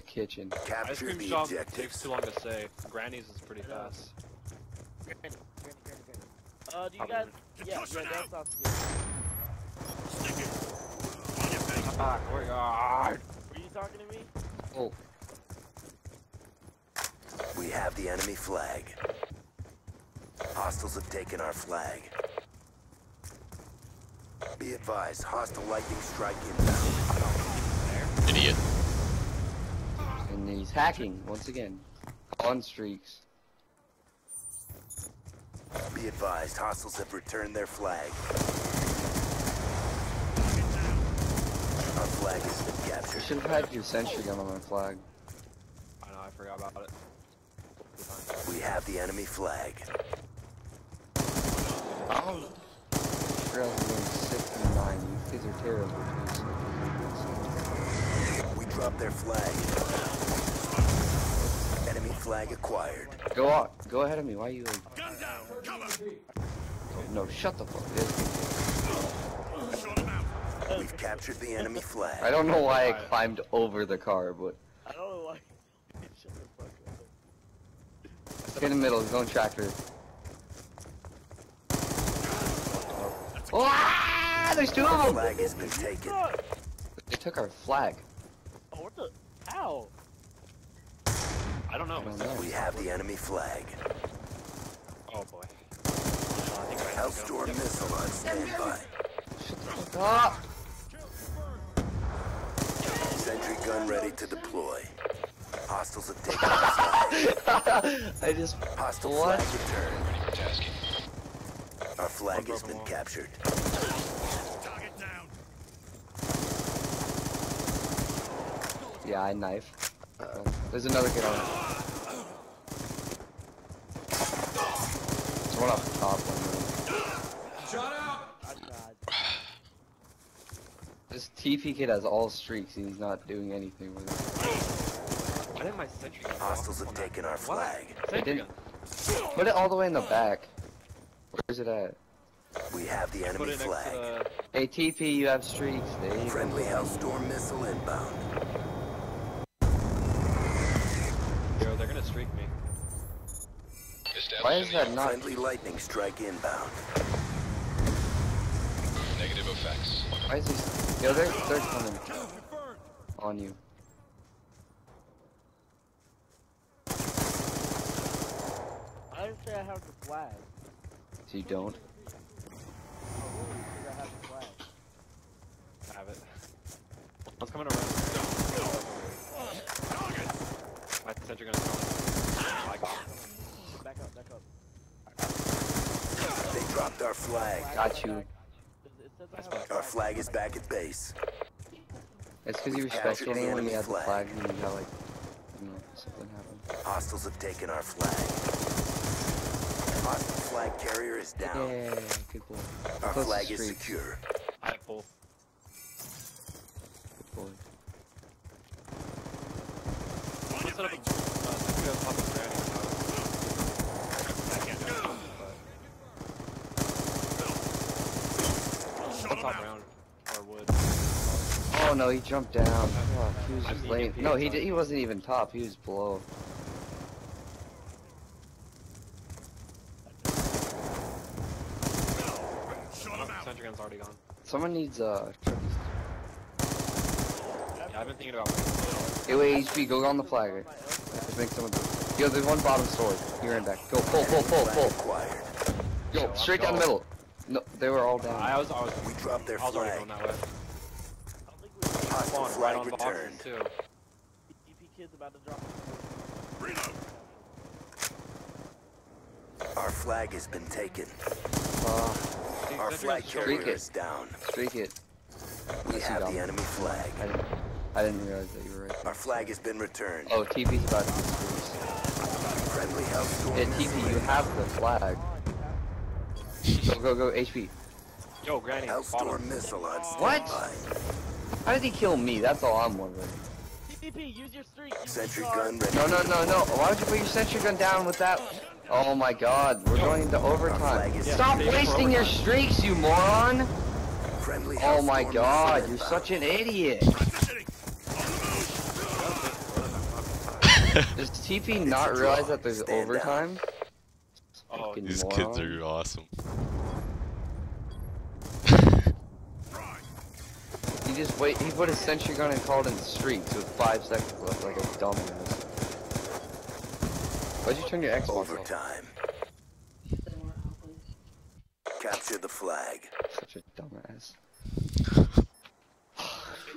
the kitchen. Ice Capture cream the shop takes too long to say. Granny's is pretty fast. Granny, granny, granny, granny. Uh, do you Probably. guys? Yeah, yeah, that sounds good. Ah, courtyard. Were you talking to me? Oh, We have the enemy flag. Hostiles have taken our flag. Be advised, hostile lightning strike inbound. And he's hacking once again. On streaks. Be advised, hostiles have returned their flag. Our flag has been You captured. should have had your sentry gun on my flag. I know, I forgot about it. We have the enemy flag. Oh. Sure, I doing six and nine. You kids are terrible. We dropped their flag. Enemy flag acquired. Go on. Go ahead of me. Why are you like... Oh, no, shut the fuck. This- We've captured the enemy flag. I don't know why I climbed over the car, but... I don't know why. Shut the fuck up. In the middle. He's going tractor. Oh. Ah! There's two of them! flag has been taken. Fuck! They took our flag. Oh, what the? How? I don't know. I don't know. We have the enemy flag. Oh boy. I think I have to go. Hellstorm missile on standby. Ah! Sentry gun ready to deploy. Hostiles have taken our. I just... Hostile What? flag returned. Our flag has been captured. Yeah, I knife. Uh, there's another kid on it. There's one off the top one. I tried. This TP kid has all streaks and he's not doing anything with it. Why didn't my sentry gun Hostiles have taken our flag. Sentry didn't- Put it all the way in the back. Where's it at? We have the enemy it next flag. to Hey TP, you have streaks. There you go. Friendly Hellstorm missile inbound. Why is that not? Friendly lightning strike inbound. negative effects. Why is he? Yo, they're they're coming on you. I didn't say I have the flag. So you don't. I really said I have the flag. I have it. One's coming around. My sentry gun is going. I got it. Back up, back up. They our flag. Got you. It, it says I have the Our flag is back at base. It's because you We've respect captured the the enemy enemy had the flag. flag and you got like, you know, something happened. Hostiles have taken our flag. Hostile flag carrier is down. Yeah, good boy. Our Close flag is secure. I have both. Good boy. I'm gonna set up a uh, sentry gun on top of Granny's house. I can't do it, but. On top round. Or wood. Oh no, he jumped down. Oh, he was just. No, he did, he wasn't even top. He was below. Sentry gun's already gone. Someone needs uh. Yeah, I've been thinking about Hey, wait, HP, go on the flag. Let's make someone. Yo, there's one bottom sword. You're in back. Go, pull, pull, pull, pull. Yo, straight down the middle. No, they were all I down. was, I was, We dropped their I was already flag. going that way. I don't think we Hostile Spawn right flag on boxes returned. too. TP kid's about to drop. Our flag has been taken. Uh, Our flag carrier it. is down. streak it. We Yes, have the me. enemy flag. I didn't. I didn't realize that you were right. Our flag has been returned. Oh, TP's about to get streaks. Friendly Hellstorm Yeah, TP, you have the flag. Go, go, go, HP. Yo, Granny, Hellstorm bottom. missile on oh. What? standby. How did he kill me? That's all I'm wondering. TP, use your streak. You Sentry retard. gun ready. No, no, no, no. Why would you put your sentry gun down with that? Oh my god, we're going into overtime. flag Stop Yeah, save it for wasting your streaks, you moron! Friendly Oh my god, you're such an idiot. Does TP not realize that there's Stand down. overtime? Oh, Fucking These moron. kids are awesome. He just wait. He put a sentry gun and called in the streets with five seconds left, like a dumbass. Why'd you turn your Xbox off? Overtime. Capture the flag. Such a dumbass.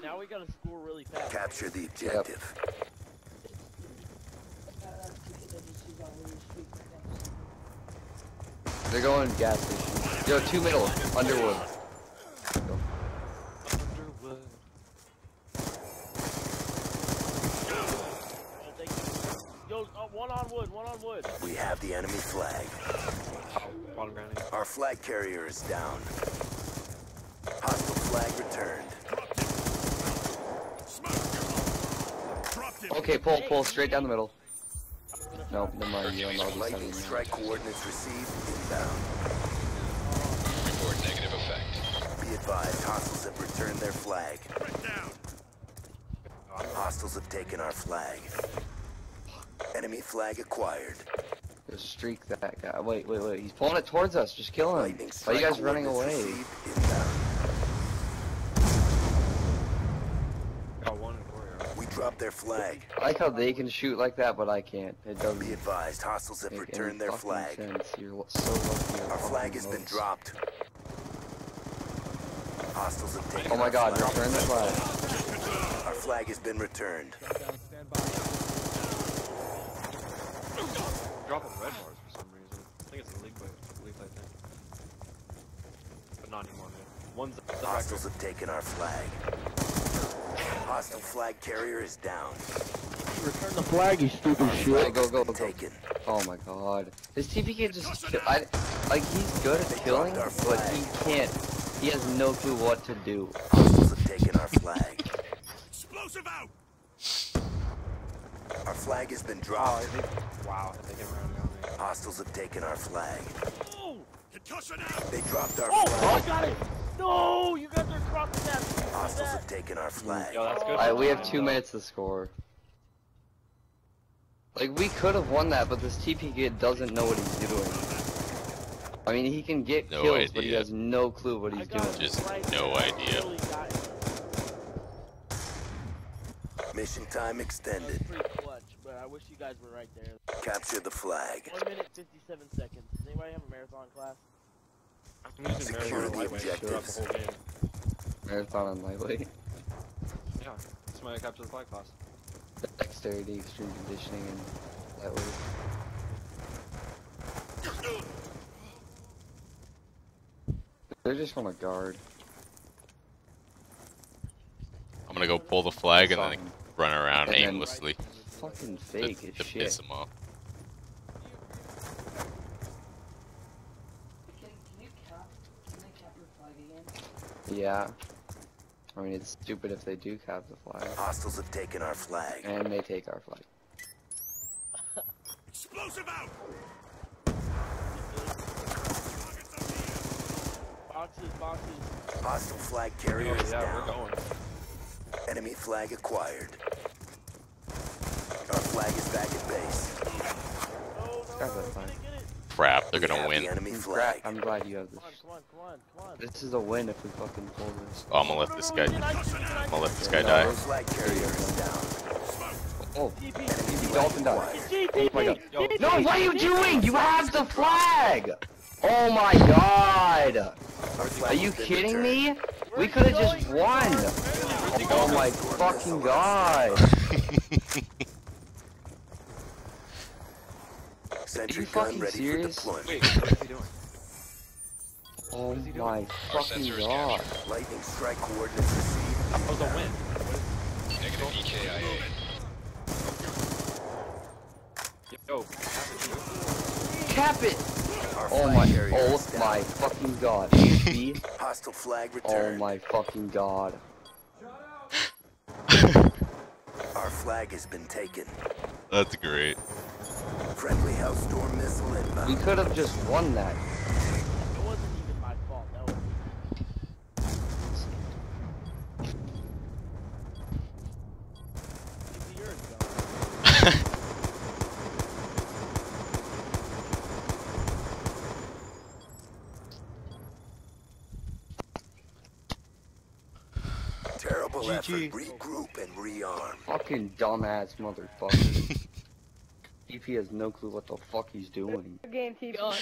Now we gotta score really fast. Capture the objective. They're going gas station. Yo, two middle, Underwood. Underwood. Thank you. Yo, uh, one on wood, one on wood. We have the enemy flag. Oh. Our flag carrier is down. Hostile flag returned. Okay, pull, pull, straight down the middle. No, never mind. You're on the other Lightning strike coordinates received inbound. Report negative effect. Be advised, hostiles have returned their flag. Hostiles have taken our flag. Enemy flag acquired. There's a streak that guy. Wait, wait, wait. He's pulling it towards us. Just kill him. Why are you guys running coordinates away? received inbound. Got one in courtyard. We dropped their flag. I like how they can shoot like that, but I can't. It doesn't Be advised, hostiles have returned their flag. sense. You're so lucky. Our flag fucking has been dropped. Hostiles have taken Oh my our god, flag. return the flag. Our flag has been returned. Dropping red bars for some reason. I think it's a league play, league play thing. But not anymore, man. One's the Hostiles have taken our flag. Hostile flag carrier is down. Return the flag, you stupid Alright, shit. go, go, Been go. taken. Oh my god. His TP can just kill. I, like, he's good at killing, our but he can't. He has no clue what to do. Hostiles have taken our flag. Explosive out. Our flag has been Oh, I dropped. think. Wow, I think everyone got me. Hostiles have taken our flag. Oh, They dropped our oh, flag. I got it. No, you guys are dropping that. You see Hostiles that? have taken our flag. Yo, that's good. Alright, we have two mine, minutes to score. Like, we could have won that, but this TP kid doesn't know what he's doing. I mean, he can get No kills, but he has no clue what he's doing. Just right no there. idea. Really. Mission time extended. I wish you guys were right there. Capture the flag. One minute, 57 seconds. Does anybody have a marathon class? I'm using Secure Marathon the lightweight throughout the objectives. whole game. Marathon and lightweight. Yeah, it's my capture the flag class. Dexterity, extreme conditioning, and lightweight. They're just want to guard. I'm gonna go pull the flag and then run around And then- aimlessly Fucking to, fake as to shit. piss them off. Yeah. I mean, it's stupid if they do cap the flag. Hostiles have taken our flag. And they take our flag. Explosive out! Boxes, boxes. Hostile flag Oh, carrier is yeah, we're down. going. Enemy flag acquired. Our flag is back at base. No, no, Grab no, that get flag. it, get it. Crap, they're gonna win. The enemy I'm, flag. I'm glad you have this. Come on, come on, come on, come on. This is a win if we fucking pull this. Oh, I'm gonna let this guy. I'm gonna let this guy die. Our flag carrier is down. Oh, TP, TP Dolphin died. Oh my god. No, what are you doing? You have the flag! Oh my god! Are you kidding me? We could have just won! Oh my fucking god! Sentry you gun fucking ready serious? for deployment. Wait, what is he doing? Oh he doing? my Our fucking sensor is god. Lightning strike coordinates received. That was a win. What is- Negative EKIA. Yo, capture you. Cap it! Oh my, oh my fucking god. HP? Hostile flag Oh my fucking god. Our flag has been taken. That's great. Friendly Hellstorm missile inbound. We could have just won that. It wasn't even my fault. That was... Terrible GG. effort. Regroup and rearm. Fucking dumbass motherfucker. TP has no clue what the fuck he's doing. Game team. God.